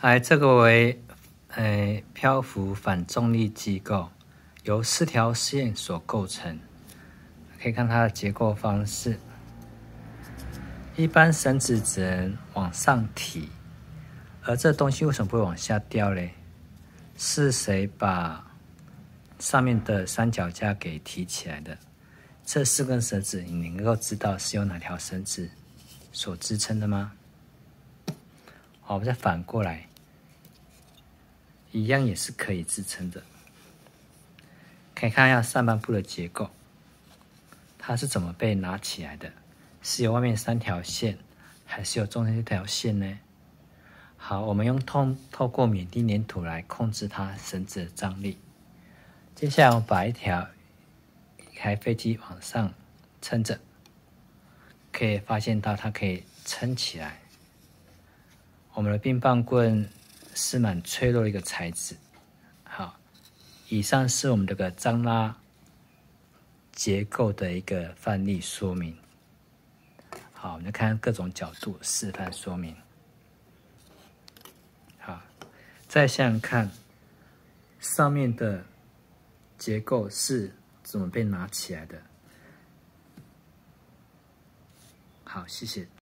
哎，这个为哎漂浮反重力机构，由四条线所构成。可以看它的结构方式。一般绳子只能往上提，而这东西为什么不会往下掉嘞？是谁把上面的三脚架给提起来的？这四根绳子，你能够知道是由哪条绳子所支撑的吗？好，我们再反过来，一样也是可以支撑的。可以看一下上半部的结构，它是怎么被拿起来的？是由外面三条线，还是有中间这条线呢？好，我们用透透过缅甸粘土来控制它绳子的张力。接下来，我把一条开飞机往上撑着，可以发现到它可以撑起来。我们的冰棒棍是蛮脆弱的一个材质。好，以上是我们这个张拉结构的一个范例说明。好，我们来看各种角度示范说明。好，再想想看，上面的结构是怎么被拿起来的？好，谢谢。